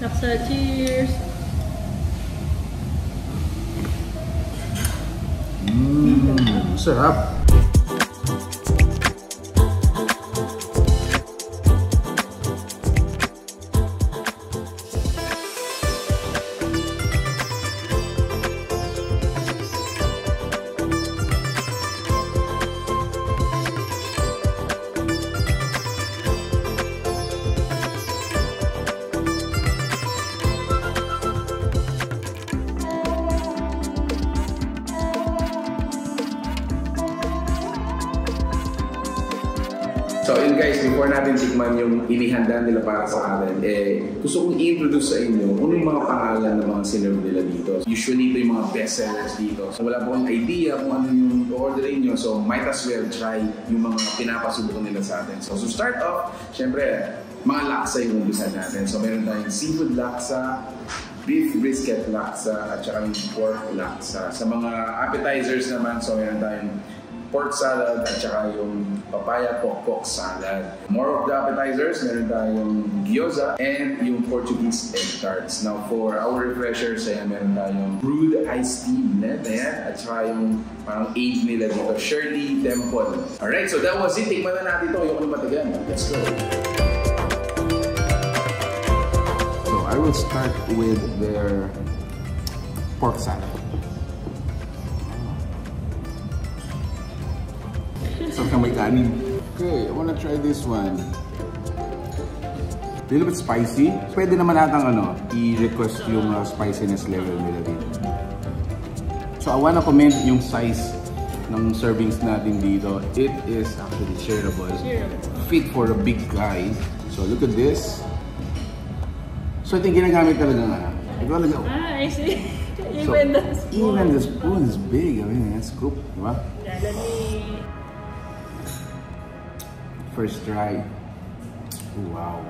Laksa, cheers! Mmm, sarap. So yun guys, before natin tikman yung inihanda nila para sa atin, eh, gusto kong i-introduce sa inyo ano yung mga pangalan ng mga sinerve nila dito. Usually ito yung mga best sellers dito. So wala po idea kung ano yung orderin nyo, so might as well try yung mga pinapasubukan nila sa atin. So to start off, syempre, mga laksa yung umpisan natin. So meron tayong seafood laksa, beef brisket laksa, at saka yung pork laksa. Sa mga appetizers naman, so meron tayong pork salad at saka yung papaya pokpok salad. More of the appetizers, meron tayong gyoza and yung Portuguese egg tarts. Now for our refreshers, ayan, meron tayong brewed iced tea net, ayan, at saka yung parang aid nila dito, Shirley Temple. Alright, so that was it. Tikman na natin ito. Yung ano matagal. Let's go. So I will start with their pork salad. So kang may kanin. Okay, I wanna try this one. Little bit spicy. Pwede naman natang ano, i-request yung uh, spiciness level nila dito. So I wanna comment yung size ng servings natin dito. It is actually shareable. Fit for a big guy. So look at this. So ito yung ginagamit talaga nga. Ito talaga. Ah, I see. So, Even the spoon. Even the spoon is big. I mean, it's scoop. Diba? Lala ni... First try. Wow.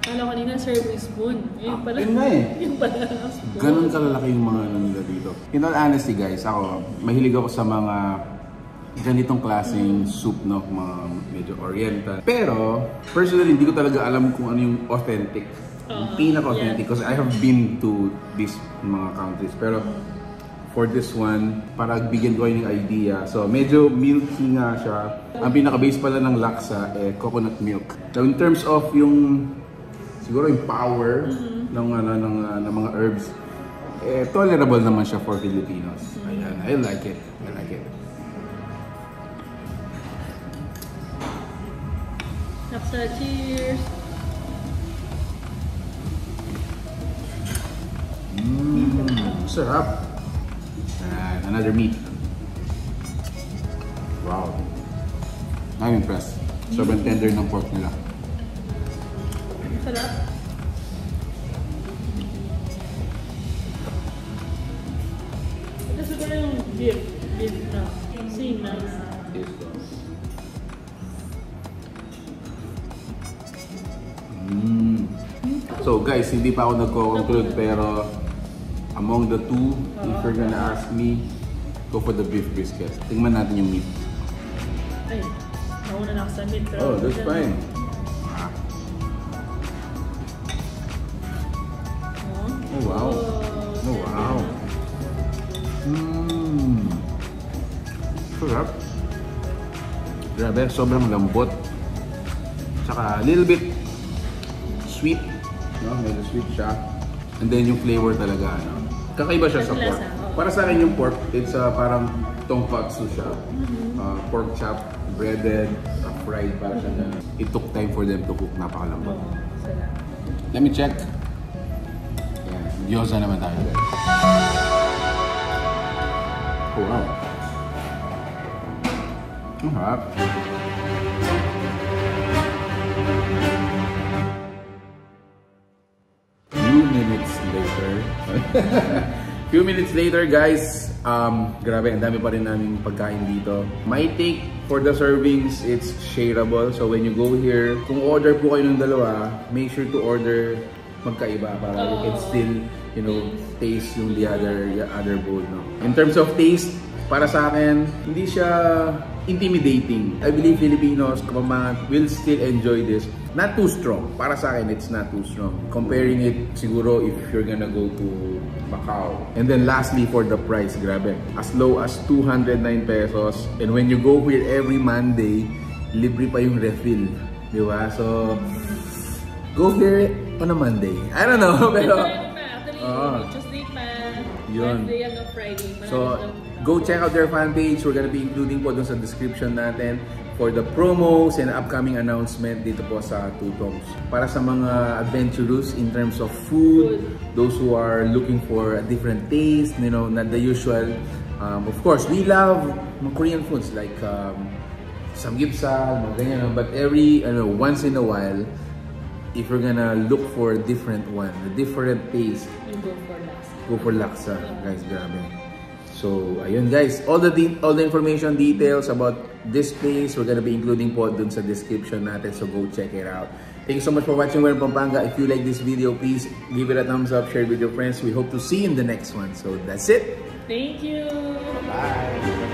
Kala kanina serving spoon. Yun pala. Yun na eh. Yun pala ang spoon. Ganun kalalaki yung mga ano nila dito. In all honesty guys, ako, mahilig ako sa mga ganitong klaseng soup, no? Mga medyo oriental. Pero, personally, hindi ko talaga alam kung ano yung authentic. Yung Ah, pinaka-authentic. yeah. Kasi I have been to these mga countries. Pero, for this one, para bigyan ko kayo ng idea. So, medyo milky nga siya. Ang pinaka-base pala ng laksa, eh, coconut milk. So, in terms of yung, siguro yung power ng, ano, ng, uh, ng mga herbs, eh, tolerable naman siya for Filipinos. Ayan, I like it. I like it. Laksa, cheers! Mmm, sarap. Another meat. Wow. I'm impressed. Sobrang tender ng pork nila. Sarap. Ito siguro yung beef. Beef na. Same na. Mm. So guys, hindi pa ako nagko-conclude pero among the two, if you're gonna ask me, go for the beef brisket. Tingnan natin yung meat. Ay, nauna na ako sa meat. pero- Oh, that's fine. Ah. Oh, wow. Oh, wow. Mmm. Sarap. Grabe, sobrang lambot. Tsaka, little bit sweet. No? Medyo sweet siya. And then yung flavor talaga, ano. Kakaiba siya sa pork. Para sa akin yung pork, it's uh, parang tonkatsu siya. Uh, pork chop, breaded, uh, fried, para siya na. It took time for them to cook. Napakalambot. Sarap. Let me check. Ayan, gyoza naman tayo. Oh, wow. Ang harap. Minutes later. Few minutes later, guys. Um, grabe, ang dami pa rin namin pagkain dito. My take for the servings, it's shareable. So when you go here, kung order po kayo ng dalawa, make sure to order magkaiba para you can still, you know, taste yung the other the other bowl, no? In terms of taste, para sa akin, hindi siya intimidating. I believe Filipinos, kapampangan, will still enjoy this not too strong. Para sa akin, it's not too strong. Comparing it siguro if you're gonna go to Macau. And then lastly, for the price, grabe. As low as 209 pesos. And when you go here every Monday, libre pa yung refill. Di ba? So, go here on a Monday. I don't know, pero... Actually, Oo. Tuesday pa, Yun. Wednesday hanggang Friday. Marami So, go check out their fan page. We're gonna be including po dun sa description natin for the promos and upcoming announcement dito po sa Two Tongs. Para sa mga adventurous in terms of food, those who are looking for a different taste, you know, not the usual. Um, of course, we love Korean foods like um, samgyeopsal, mga ganyan. But every, ano, once in a while, if you're gonna look for a different one, a different taste, You go for last. go for laksa. Guys grabe. So ayun guys. All the all the information details about this place we're gonna be including po dun sa description natin. So go check it out. Thank you so much for watching We're Pampanga. If you like this video please give it a thumbs up share it with your friends. We hope to see you in the next one. So that's it. Thank you!